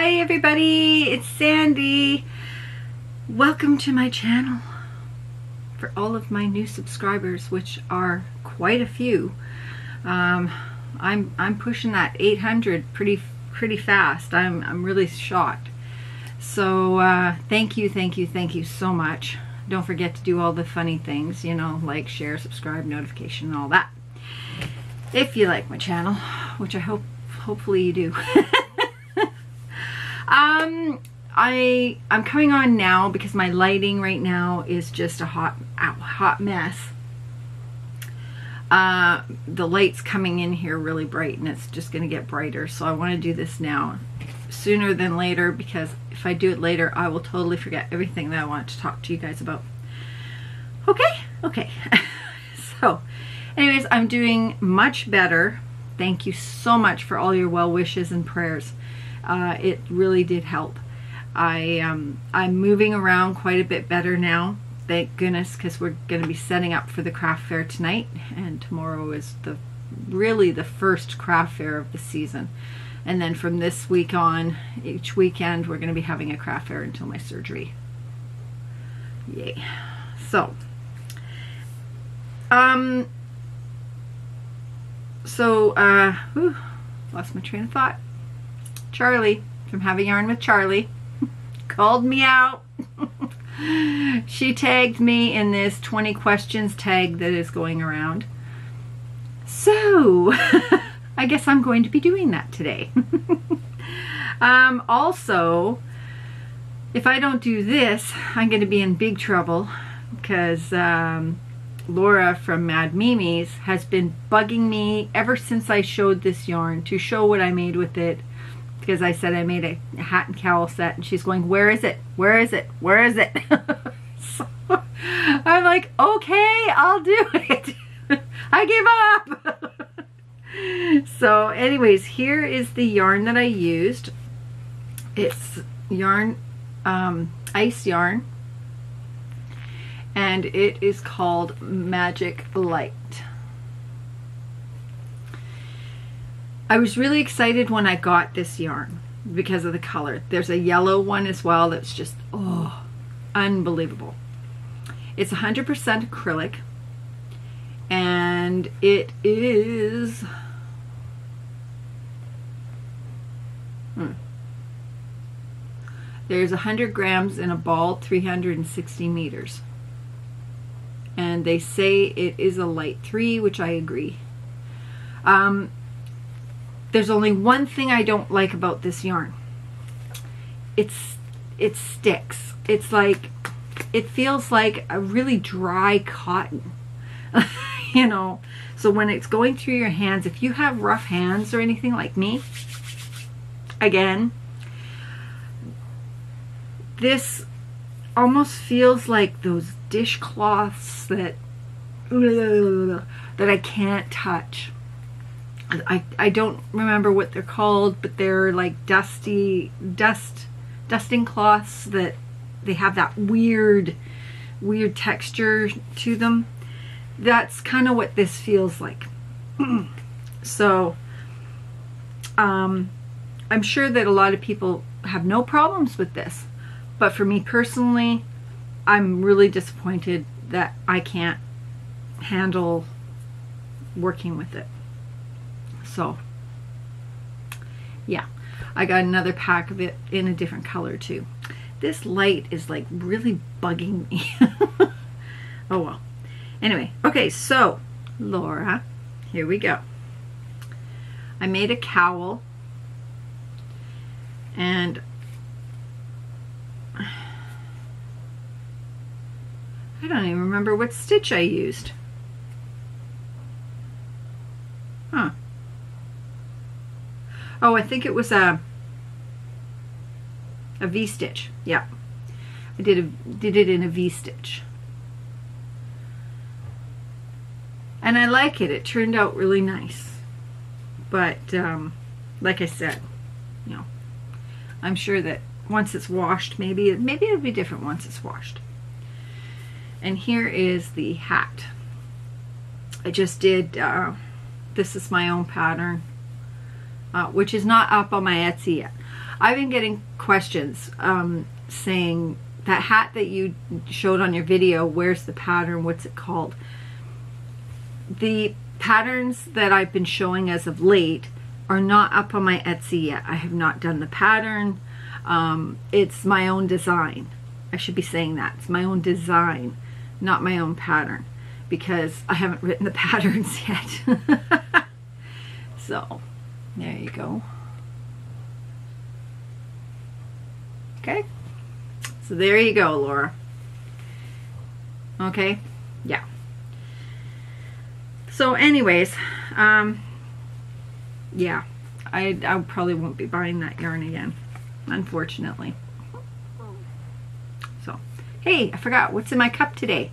Hi everybody, it's Sandy. Welcome to my channel. For all of my new subscribers, which are quite a few, um, I'm I'm pushing that 800 pretty pretty fast. I'm I'm really shocked. So uh, thank you, thank you, thank you so much. Don't forget to do all the funny things, you know, like, share, subscribe, notification, and all that. If you like my channel, which I hope hopefully you do. um, I I'm coming on now because my lighting right now is just a hot hot mess. Uh, the light's coming in here really bright and it's just going to get brighter. So I want to do this now sooner than later because if I do it later, I will totally forget everything that I want to talk to you guys about. Okay? Okay. so, anyways, I'm doing much better. Thank you so much for all your well wishes and prayers. Uh, it really did help. I, um, I'm moving around quite a bit better now. Thank goodness, because we're going to be setting up for the craft fair tonight, and tomorrow is the really the first craft fair of the season. And then from this week on, each weekend, we're going to be having a craft fair until my surgery. Yay. So, um, so, uh, whew, lost my train of thought. Charlie, from Have a Yarn with Charlie, called me out. she tagged me in this 20 questions tag that is going around. So, I guess I'm going to be doing that today. um, also, if I don't do this, I'm going to be in big trouble because um, Laura from Mad Mimi's has been bugging me ever since I showed this yarn to show what I made with it because I said I made a hat and cowl set and she's going, where is it? Where is it? Where is it? so, I'm like, okay, I'll do it. I give up. so anyways, here is the yarn that I used. It's yarn, um, ice yarn. And it is called Magic Light. I was really excited when I got this yarn because of the color. There's a yellow one as well that's just, oh, unbelievable. It's 100% acrylic and it is hmm, there's 100 grams in a ball 360 meters and they say it is a light 3 which I agree um, there's only one thing I don't like about this yarn it's it sticks it's like it feels like a really dry cotton you know. So when it's going through your hands, if you have rough hands or anything like me, again, this almost feels like those dishcloths that that I can't touch. I, I don't remember what they're called, but they're like dusty dust dusting cloths that they have that weird weird texture to them that's kind of what this feels like. so, um, I'm sure that a lot of people have no problems with this. But for me personally, I'm really disappointed that I can't handle working with it. So, yeah, I got another pack of it in a different color too. This light is like really bugging me. oh well. Anyway, okay, so Laura, here we go. I made a cowl and I don't even remember what stitch I used. Oh, I think it was a a V-stitch. Yeah. I did a did it in a V-stitch. and I like it. It turned out really nice. But, um, like I said, you know, I'm sure that once it's washed, maybe, maybe it'll be different once it's washed. And here is the hat. I just did, uh, this is my own pattern, uh, which is not up on my Etsy yet. I've been getting questions um, saying that hat that you showed on your video, where's the pattern? What's it called? The patterns that I've been showing as of late are not up on my Etsy yet. I have not done the pattern. Um, it's my own design. I should be saying that. It's my own design, not my own pattern, because I haven't written the patterns yet. so, there you go. Okay. So there you go, Laura. Okay? Yeah. So anyways, um, yeah, I, I probably won't be buying that yarn again, unfortunately. So, hey, I forgot, what's in my cup today?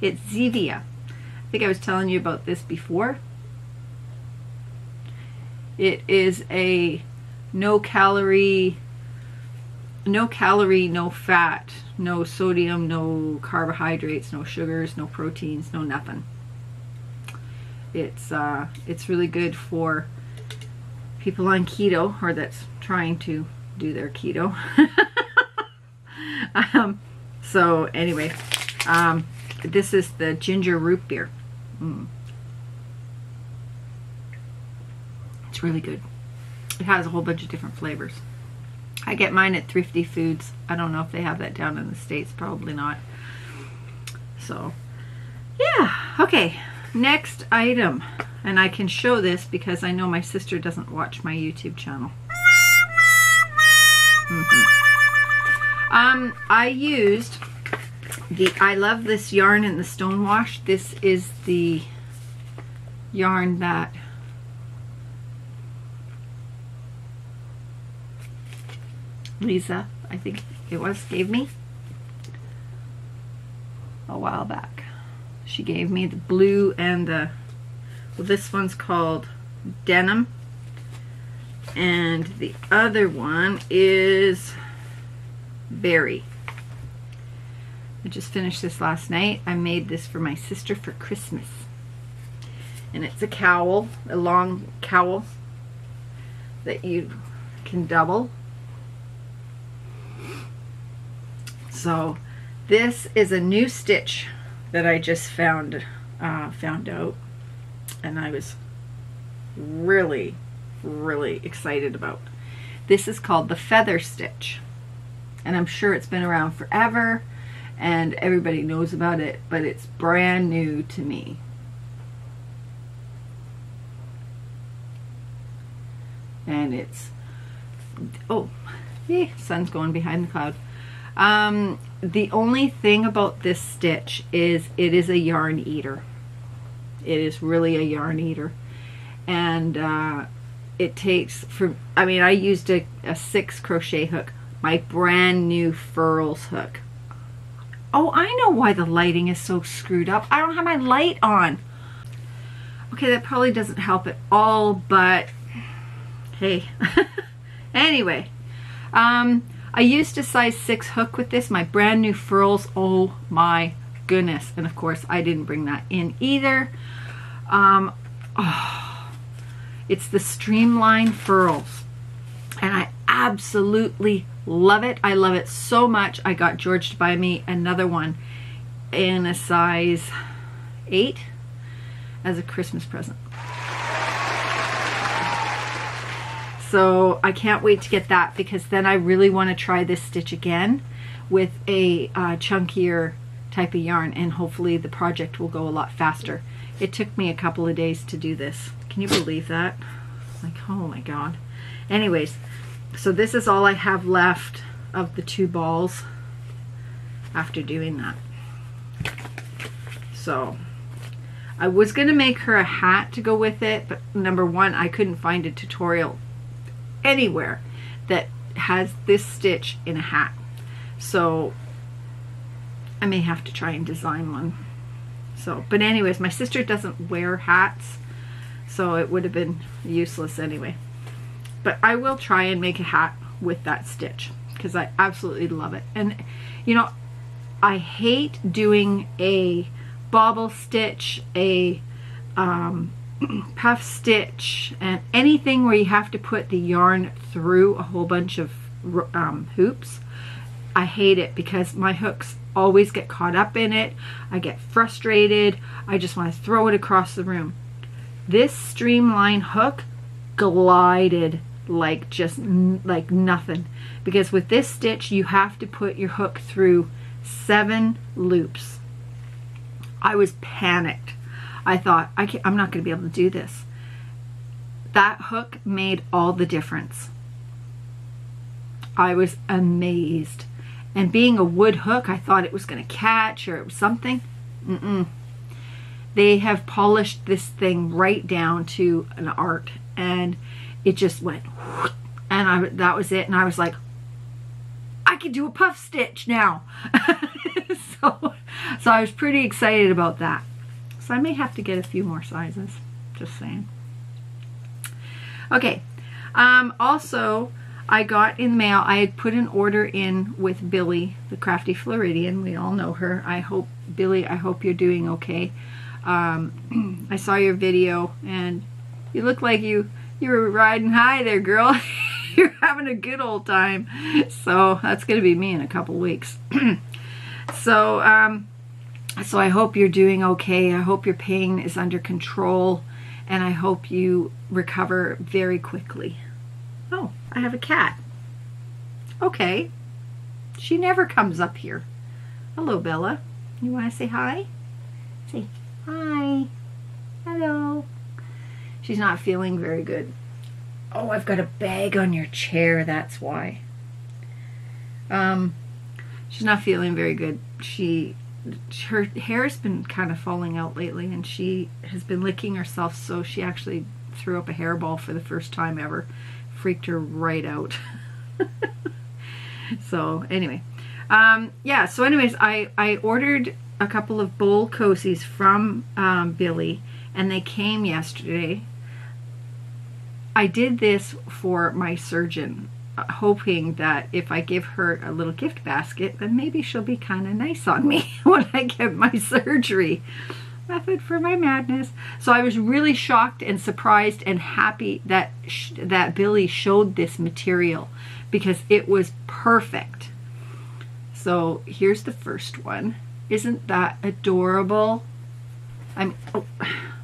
It's Zevia. I think I was telling you about this before. It is a no calorie no calorie, no fat, no sodium, no carbohydrates, no sugars, no proteins, no nothing. It's uh, it's really good for people on keto or that's trying to do their keto. um, so anyway, um, this is the ginger root beer. Mm. Really good. It has a whole bunch of different flavors. I get mine at Thrifty Foods. I don't know if they have that down in the States. Probably not. So, yeah. Okay. Next item. And I can show this because I know my sister doesn't watch my YouTube channel. Mm -hmm. Um, I used the I love this yarn in the Stonewash. This is the yarn that Lisa, I think it was, gave me a while back. She gave me the blue and the, well this one's called Denim and the other one is Berry. I just finished this last night. I made this for my sister for Christmas. And it's a cowl, a long cowl that you can double So this is a new stitch that I just found uh, found out and I was really really excited about. This is called the feather stitch and I'm sure it's been around forever and everybody knows about it but it's brand new to me. And it's oh yeah, sun's going behind the cloud. Um, the only thing about this stitch is it is a yarn eater. It is really a yarn eater. And uh, it takes, for, I mean, I used a, a six crochet hook, my brand new Furls hook. Oh, I know why the lighting is so screwed up. I don't have my light on. Okay, that probably doesn't help at all, but hey. anyway, um, I used a size 6 hook with this, my brand new Furls. Oh my goodness. And of course, I didn't bring that in either. Um, oh, it's the Streamline Furls. And I absolutely love it. I love it so much. I got George to buy me another one in a size 8 as a Christmas present. So I can't wait to get that because then I really want to try this stitch again with a uh, chunkier type of yarn and hopefully the project will go a lot faster. It took me a couple of days to do this. Can you believe that? Like, oh my God. Anyways, so this is all I have left of the two balls after doing that. So I was going to make her a hat to go with it, but number one, I couldn't find a tutorial anywhere that has this stitch in a hat. So I may have to try and design one. So, but anyways, my sister doesn't wear hats, so it would have been useless anyway. But I will try and make a hat with that stitch because I absolutely love it. And you know, I hate doing a bobble stitch, a um, puff stitch and anything where you have to put the yarn through a whole bunch of um, hoops. I hate it because my hooks always get caught up in it. I get frustrated. I just want to throw it across the room. This streamline hook glided like just like nothing because with this stitch you have to put your hook through seven loops. I was panicked I thought I am not going to be able to do this. That hook made all the difference. I was amazed. And being a wood hook I thought it was going to catch or something. Mm -mm. they have polished this thing right down to an art and it just went and I that was it. And I was like I can do a puff stitch now. So so I was pretty excited about that so I may have to get a few more sizes just saying okay um, also I got in the mail I had put an order in with Billy the crafty Floridian we all know her I hope Billy I hope you're doing okay um, I saw your video and you look like you you were riding high there, girl. You're having a good old time. So that's going to be me in a couple weeks. so, um, so I hope you're doing okay. I hope your pain is under control and I hope you recover very quickly. Oh, I have a cat. Okay. She never comes up here. Hello, Bella. You want to say hi? Say hi. Hello. She's not feeling very good. Oh, I've got a bag on your chair, that's why. Um, she's not feeling very good. She, her hair's been kind of falling out lately, and she has been licking herself, so she actually threw up a hairball for the first time ever. Freaked her right out. so, anyway. Um, yeah, so anyways, I, I ordered a couple of bowl cozies from um, Billy, and they came yesterday I did this for my surgeon, hoping that if I give her a little gift basket, then maybe she'll be kind of nice on me when I get my surgery. Method for my madness. So I was really shocked and surprised and happy that that Billy showed this material because it was perfect. So here's the first one. Isn't that adorable? I'm, oh,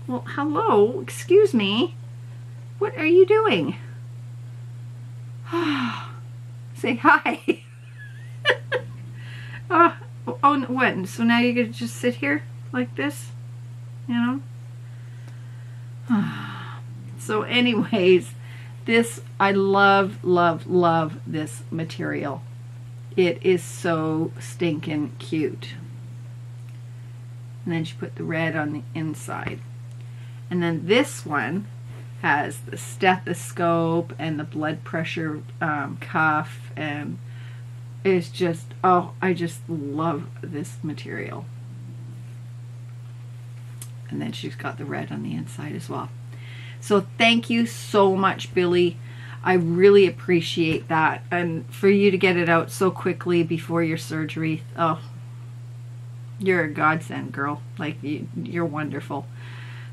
well, hello, excuse me. What are you doing? Say hi. oh, oh, what? So now you're going to just sit here like this? You know? so anyways, this, I love, love, love this material. It is so stinking cute. And then she put the red on the inside. And then this one has the stethoscope and the blood pressure um, cuff and it's just oh I just love this material. And then she's got the red on the inside as well. So thank you so much Billy. I really appreciate that. And for you to get it out so quickly before your surgery oh you're a godsend girl. Like you, you're wonderful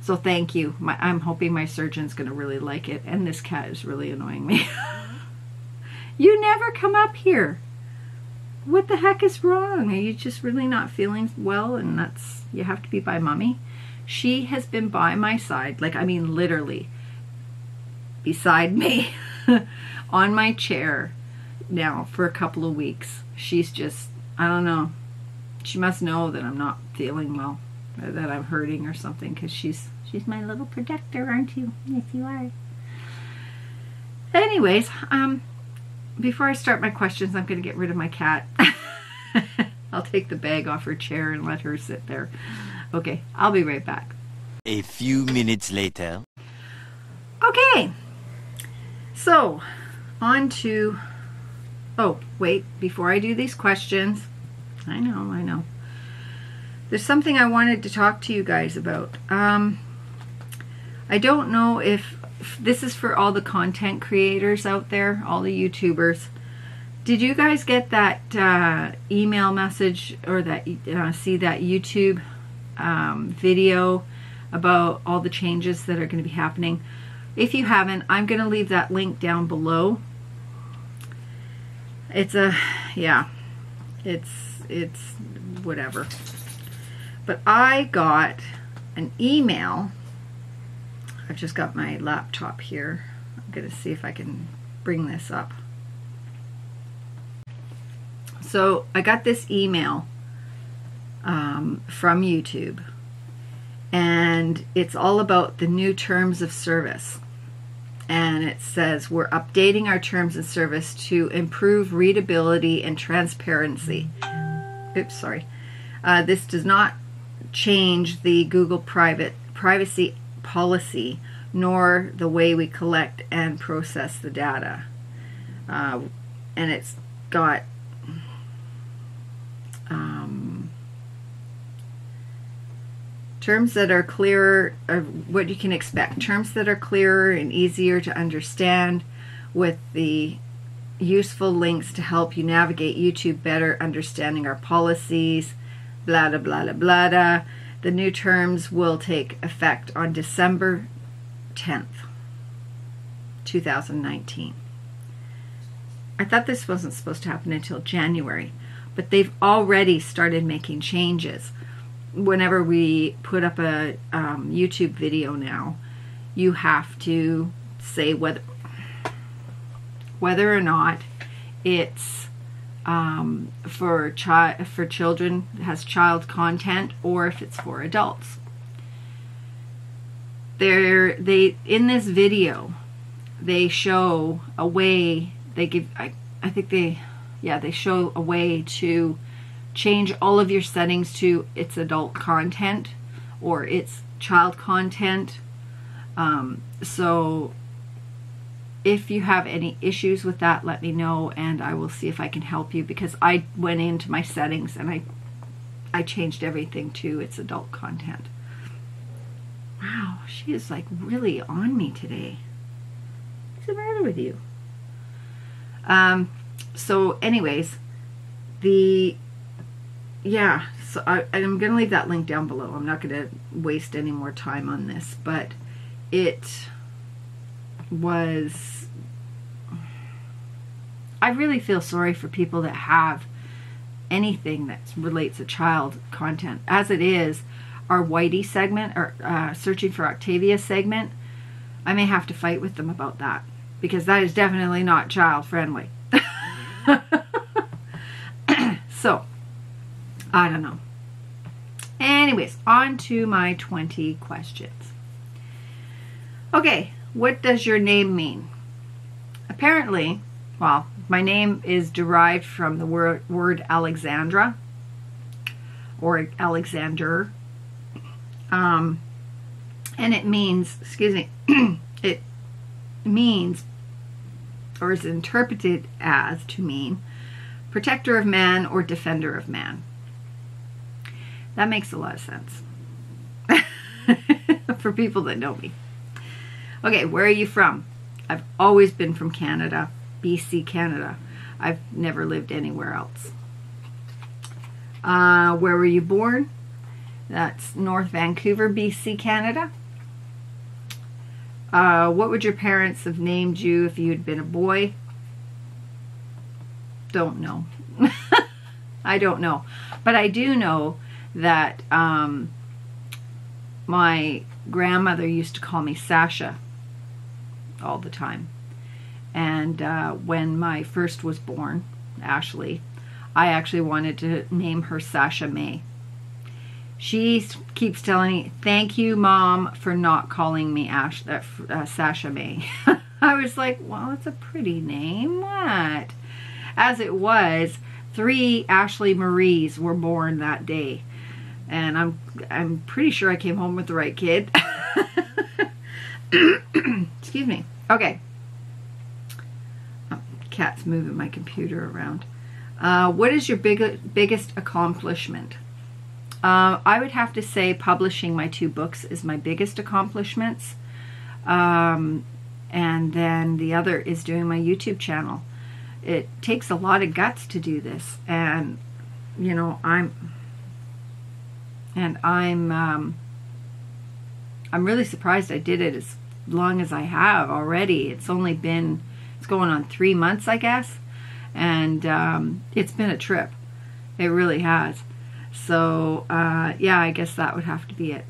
so thank you. My, I'm hoping my surgeon's going to really like it. And this cat is really annoying me. you never come up here. What the heck is wrong? Are you just really not feeling well and that's, you have to be by mommy? She has been by my side, like I mean literally, beside me on my chair now for a couple of weeks. She's just, I don't know. She must know that I'm not feeling well, that I'm hurting or something because she's She's my little protector, aren't you? Yes, you are. Anyways, um, before I start my questions, I'm going to get rid of my cat. I'll take the bag off her chair and let her sit there. Okay, I'll be right back. A few minutes later. Okay, so on to. Oh, wait, before I do these questions, I know, I know. There's something I wanted to talk to you guys about. Um, I don't know if, this is for all the content creators out there, all the YouTubers. Did you guys get that uh, email message or that uh, see that YouTube um, video about all the changes that are going to be happening. If you haven't, I'm going to leave that link down below. It's a, yeah, it's, it's whatever. But I got an email. I've just got my laptop here. I'm going to see if I can bring this up. So I got this email um, from YouTube, and it's all about the new terms of service. And it says we're updating our terms of service to improve readability and transparency. Oops, sorry. Uh, this does not change the Google private privacy policy nor the way we collect and process the data. Uh, and it's got um, terms that are clearer of what you can expect. Terms that are clearer and easier to understand with the useful links to help you navigate YouTube better, understanding our policies, blah, blah, blah, blah, blah. The new terms will take effect on December 10th, 2019. I thought this wasn't supposed to happen until January, but they've already started making changes. Whenever we put up a um, YouTube video now, you have to say whether whether or not it's um, for chi- for children has child content or if it's for adults. They're, they in this video they show a way they give I, I think they yeah they show a way to change all of your settings to it's adult content or it's child content um, so if you have any issues with that let me know and I will see if I can help you because I went into my settings and I I changed everything to it's adult content. Wow she is like really on me today. What's the matter with you? Um so anyways the yeah so I, i'm gonna leave that link down below. I'm not gonna waste any more time on this but it was i really feel sorry for people that have anything that relates to child content as it is our whitey segment or uh, searching for octavia segment i may have to fight with them about that because that is definitely not child friendly so, I don't know. Anyways, on to my 20 questions. Okay, what does your name mean? Apparently, well, my name is derived from the word, word Alexandra or Alexander. Um, and it means, excuse me, it means or is interpreted as to mean protector of man or defender of man. That makes a lot of sense for people that know me. Okay, where are you from? I've always been from Canada, BC, Canada. I've never lived anywhere else. Uh, where were you born? That's North Vancouver, BC, Canada. Uh, what would your parents have named you if you had been a boy? Don't know. I don't know. But I do know that um, my grandmother used to call me Sasha all the time. And uh, when my first was born, Ashley, I actually wanted to name her Sasha May she keeps telling me, "Thank you, mom, for not calling me Ash, uh, uh, Sasha May." I was like, "Well, it's a pretty name. What?" As it was, three Ashley Maries were born that day, and I'm I'm pretty sure I came home with the right kid. Excuse me. Okay. Oh, cat's moving my computer around. Uh, what is your big, biggest accomplishment? Uh, I would have to say publishing my two books is my biggest accomplishments. Um, and then the other is doing my YouTube channel. It takes a lot of guts to do this. And, you know, I'm, and I'm, um, I'm really surprised I did it as long as I have already. It's only been, it's going on three months, I guess. And um, it's been a trip. It really has. So, uh, yeah, I guess that would have to be it.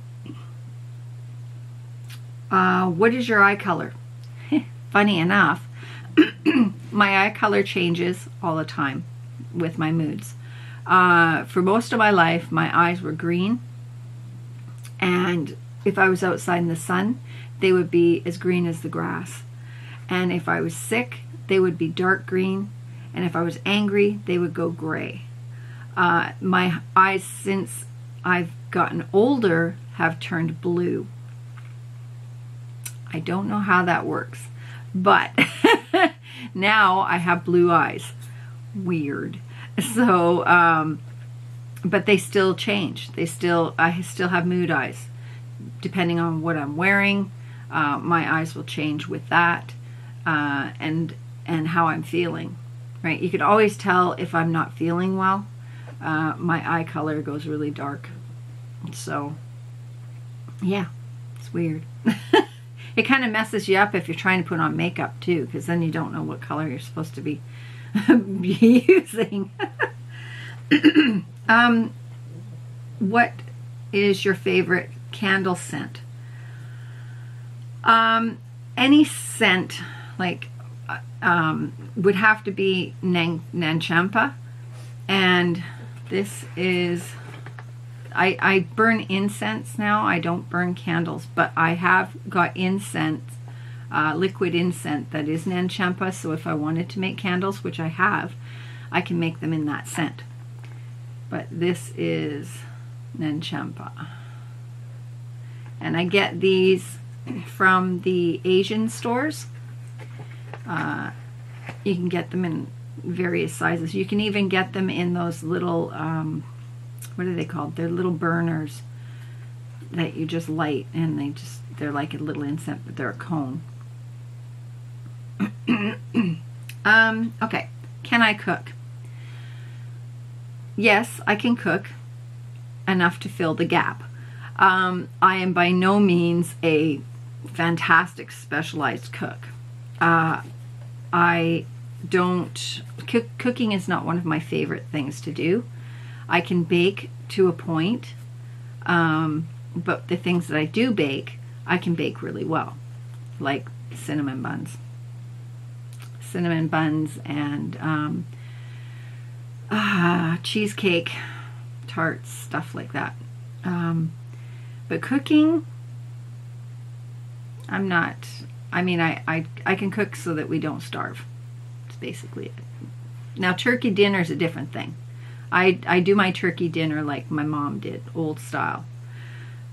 Uh, what is your eye color? Funny enough, my eye color changes all the time with my moods. Uh, for most of my life, my eyes were green. And if I was outside in the sun, they would be as green as the grass. And if I was sick, they would be dark green. And if I was angry, they would go gray. Uh, my eyes, since I've gotten older, have turned blue. I don't know how that works, but now I have blue eyes. Weird. So, um, but they still change. They still, I still have mood eyes. Depending on what I'm wearing, uh, my eyes will change with that, uh, and and how I'm feeling. Right? You can always tell if I'm not feeling well. Uh, my eye color goes really dark. So, yeah, it's weird. it kind of messes you up if you're trying to put on makeup too, because then you don't know what color you're supposed to be using. um, what is your favorite candle scent? Um, any scent, like, uh, um, would have to be Nan- Nanchampa. And this is, I, I burn incense now. I don't burn candles, but I have got incense, uh, liquid incense that is Nanchampa. So if I wanted to make candles, which I have, I can make them in that scent. But this is Nanchampa. And I get these from the Asian stores. Uh, you can get them in various sizes. You can even get them in those little, um, what are they called? They're little burners that you just light and they just, they're like a little incense, but they're a cone. um, okay, can I cook? Yes, I can cook enough to fill the gap. Um, I am by no means a fantastic specialized cook. Uh, I don't, cook, cooking is not one of my favorite things to do. I can bake to a point, um, but the things that I do bake, I can bake really well, like cinnamon buns. Cinnamon buns and um, uh, cheesecake, tarts, stuff like that. Um, but cooking, I'm not, I mean, I, I, I can cook so that we don't starve. It's basically it. Now, turkey dinner is a different thing. I, I do my turkey dinner like my mom did, old style,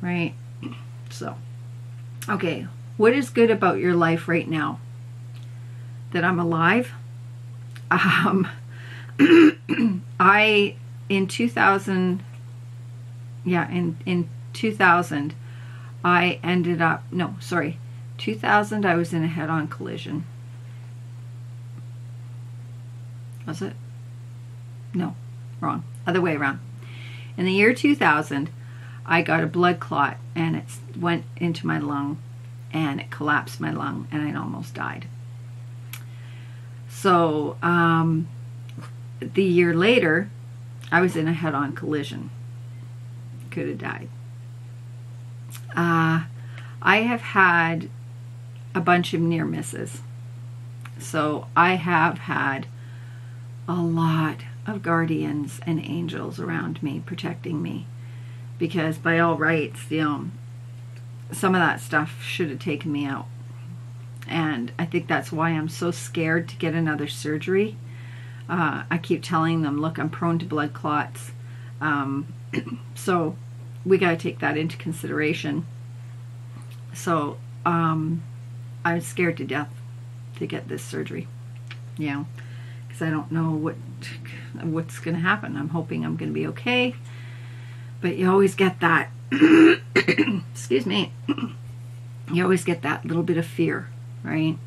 right? So, okay, what is good about your life right now? That I'm alive? Um, I, in 2000, yeah, in, in 2000, I ended up, no, sorry, 2000, I was in a head on collision. Was it? No, wrong. Other way around. In the year 2000, I got a blood clot and it went into my lung and it collapsed my lung and I almost died. So, um, the year later, I was in a head on collision. Could have died. Uh, I have had a bunch of near misses. So I have had a lot of guardians and angels around me protecting me because by all rights, you know, some of that stuff should have taken me out. And I think that's why I'm so scared to get another surgery. Uh, I keep telling them, look, I'm prone to blood clots. Um, so we got to take that into consideration. So um, I'm scared to death to get this surgery. You know, because I don't know what what's going to happen. I'm hoping I'm going to be okay, but you always get that. excuse me. you always get that little bit of fear, right?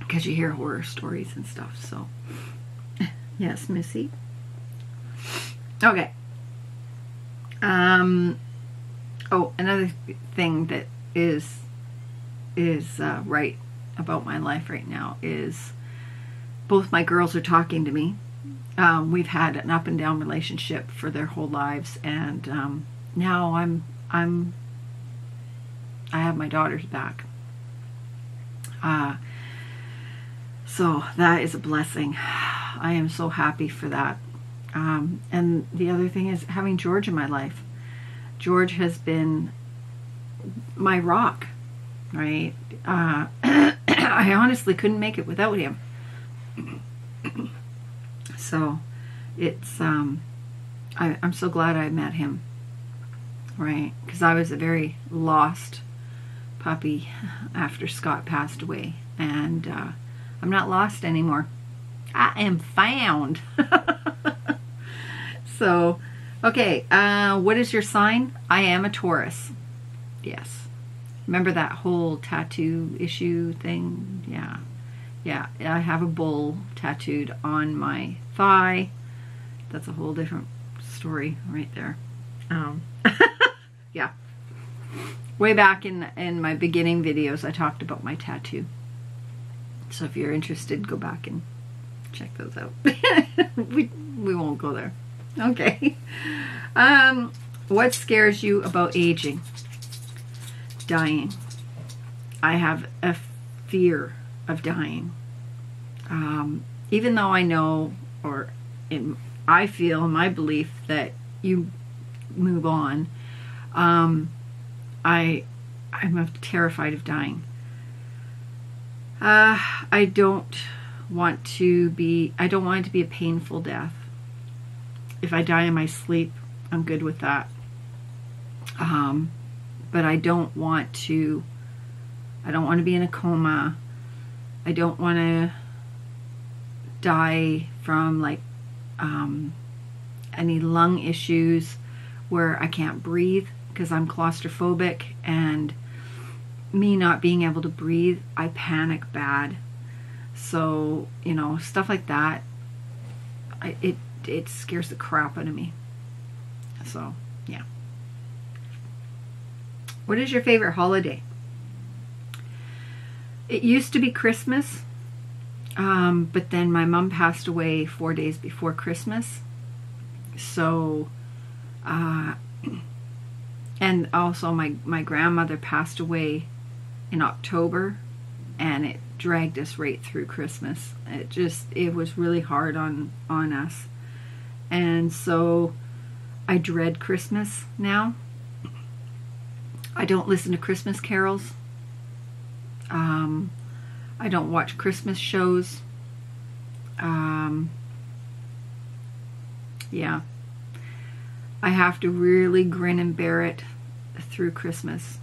Because you hear horror stories and stuff. So, yes, Missy. Okay. Um, Oh, another thing that is is uh, right about my life right now is both my girls are talking to me. Um, we've had an up and down relationship for their whole lives, and um, now I'm I'm I have my daughters back. Uh, so that is a blessing. I am so happy for that. Um, and the other thing is having George in my life. George has been my rock, right? Uh, I honestly couldn't make it without him. so it's, um, I, I'm so glad I met him, right? Because I was a very lost puppy after Scott passed away. And uh, I'm not lost anymore. I am found. so, okay, uh, what is your sign? I am a Taurus. Yes. Remember that whole tattoo issue thing? Yeah. Yeah, I have a bull tattooed on my thigh. That's a whole different story right there. Um, yeah. Way back in in my beginning videos, I talked about my tattoo. So if you're interested, go back and check those out. we we won't go there. Okay. Um, what scares you about aging? Dying. I have a fear of dying. Um, even though I know, or in, I feel my belief that you move on, um, I I'm terrified of dying. Uh, I don't want to be, I don't want it to be a painful death. If I die in my sleep, I'm good with that. Um, but I don't want to, I don't want to be in a coma. I don't want to die from like um, any lung issues where I can't breathe because I'm claustrophobic and me not being able to breathe, I panic bad. So, you know, stuff like that, I, it, it scares the crap out of me. So, yeah. What is your favorite holiday? It used to be Christmas, um, but then my mom passed away four days before Christmas. So, uh, and also my, my grandmother passed away in October and it dragged us right through Christmas. It just it was really hard on on us. And so I dread Christmas now. I don't listen to Christmas carols. Um, I don't watch Christmas shows. Um, yeah. I have to really grin and bear it through Christmas.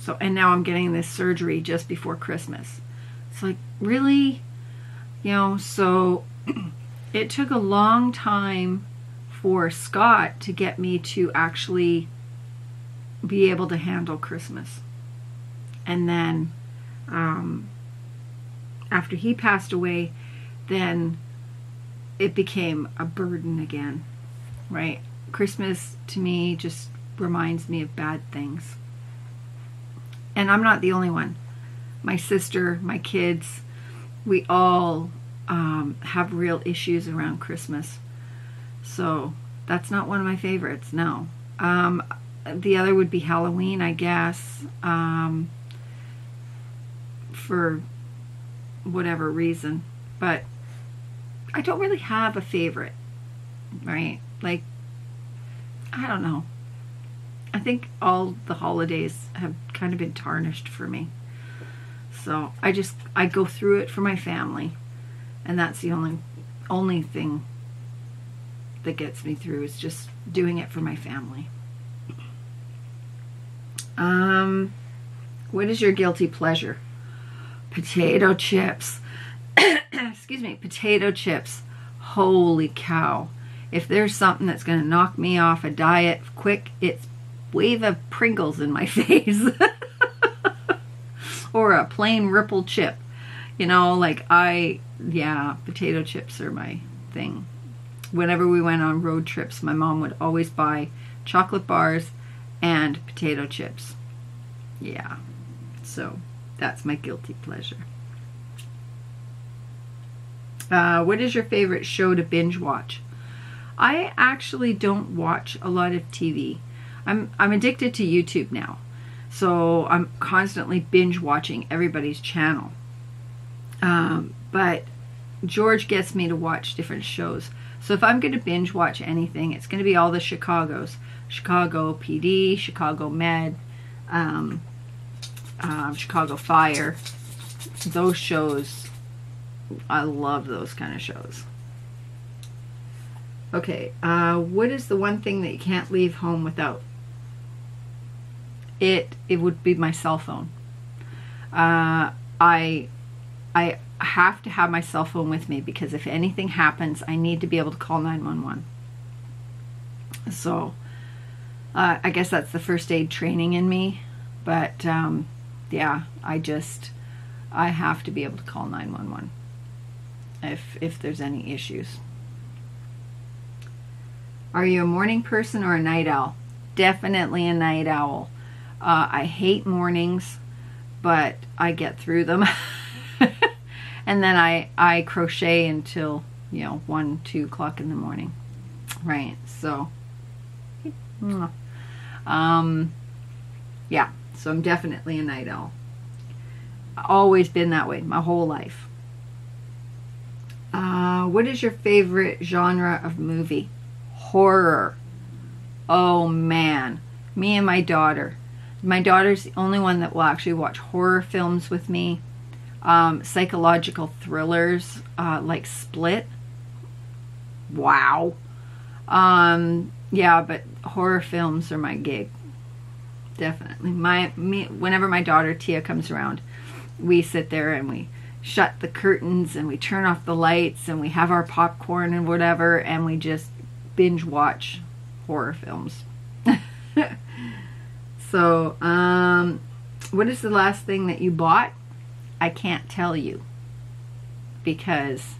So, and now I'm getting this surgery just before Christmas. It's like, really? You know, so it took a long time for Scott to get me to actually be able to handle Christmas. And then um, after he passed away, then it became a burden again, right? Christmas to me just reminds me of bad things. And I'm not the only one. My sister, my kids, we all um, have real issues around Christmas. So that's not one of my favorites, no. Um, the other would be Halloween, I guess, um, for whatever reason. But I don't really have a favorite, right? Like, I don't know. I think all the holidays have kind of been tarnished for me. So I just I go through it for my family, and that's the only only thing that gets me through is just doing it for my family. Um, what is your guilty pleasure? Potato chips. Excuse me, potato chips. Holy cow. If there's something that's going to knock me off a diet quick, it's wave of Pringles in my face. or a plain ripple chip. You know, like I, yeah, potato chips are my thing. Whenever we went on road trips, my mom would always buy chocolate bars and potato chips. Yeah. So that's my guilty pleasure. Uh, what is your favorite show to binge watch? I actually don't watch a lot of TV. I'm I'm addicted to YouTube now. So I'm constantly binge watching everybody's channel. Um, but George gets me to watch different shows. So if I'm going to binge watch anything, it's going to be all the Chicago's. Chicago PD, Chicago Med, um, um, Chicago Fire. Those shows, I love those kind of shows. Okay, uh, what is the one thing that you can't leave home without? It it would be my cell phone. Uh, I I have to have my cell phone with me because if anything happens, I need to be able to call 911. So uh, I guess that's the first aid training in me. But um, yeah, I just, I have to be able to call 911 if, if there's any issues. Are you a morning person or a night owl? Definitely a night owl. Uh, I hate mornings, but I get through them. and then I, I crochet until, you know, 1, 2 o'clock in the morning. Right, so, um, yeah, so I'm definitely a night owl. Always been that way my whole life. Uh, what is your favorite genre of movie? Horror. Oh man, me and my daughter. My daughter's the only one that will actually watch horror films with me. Um, psychological thrillers uh, like Split. Wow. Um, yeah, but horror films are my gig. Definitely. My me whenever my daughter Tia comes around, we sit there and we shut the curtains and we turn off the lights and we have our popcorn and whatever and we just binge watch horror films. so, um what is the last thing that you bought? I can't tell you because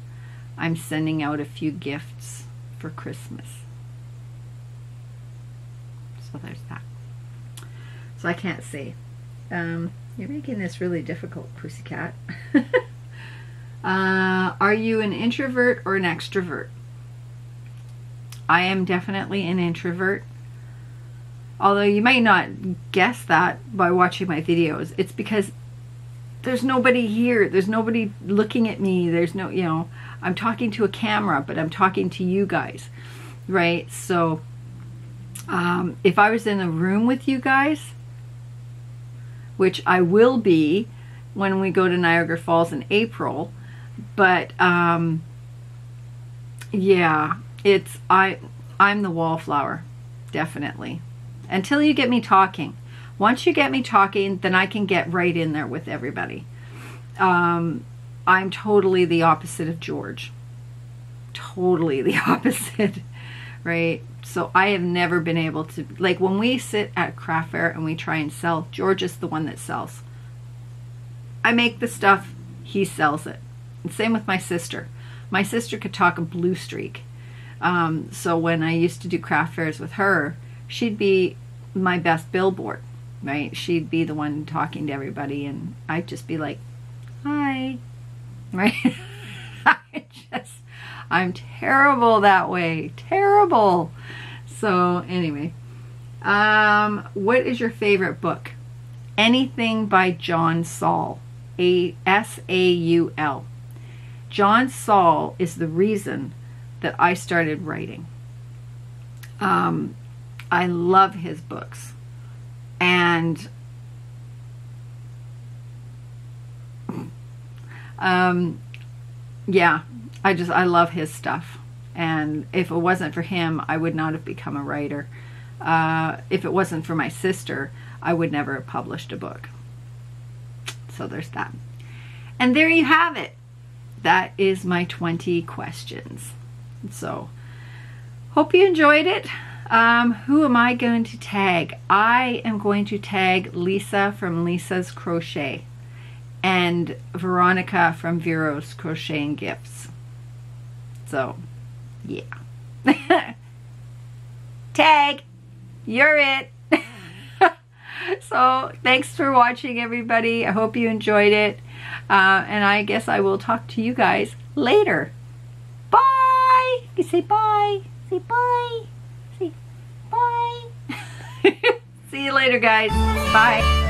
I'm sending out a few gifts for Christmas. So there's that. So I can't say. Um, you're making this really difficult, Pussycat. uh, are you an introvert or an extrovert? I am definitely an introvert. Although you might not guess that by watching my videos. It's because there's nobody here. There's nobody looking at me. There's no, you know, I'm talking to a camera, but I'm talking to you guys, right? So um, if I was in a room with you guys, which I will be when we go to Niagara Falls in April, but um, yeah, it's I I'm the wallflower, definitely. Until you get me talking. Once you get me talking, then I can get right in there with everybody. Um, I'm totally the opposite of George. Totally the opposite, right? So I have never been able to, like when we sit at craft fair and we try and sell, George is the one that sells. I make the stuff, he sells it. And same with my sister. My sister could talk a blue streak. Um, so when I used to do craft fairs with her, she'd be my best billboard, right? She'd be the one talking to everybody, and I'd just be like, "Hi," right? I just, I'm terrible that way. Terrible. So anyway, um, what is your favorite book? Anything by John Saul, A S A U L. John Saul is the reason that I started writing. Um, I love his books, and um, yeah, I just I love his stuff. And if it wasn't for him, I would not have become a writer. Uh, if it wasn't for my sister, I would never have published a book. So there's that. And there you have it. That is my 20 questions. So, hope you enjoyed it. Um, who am I going to tag? I am going to tag Lisa from Lisa's Crochet and Veronica from Vero's Crochet and Gifts. So, yeah. Tag, you're it. so thanks for watching, everybody. I hope you enjoyed it. Uh, and I guess I will talk to you guys later. Bye. You say bye. Say bye. Bye. See you later, guys. Bye.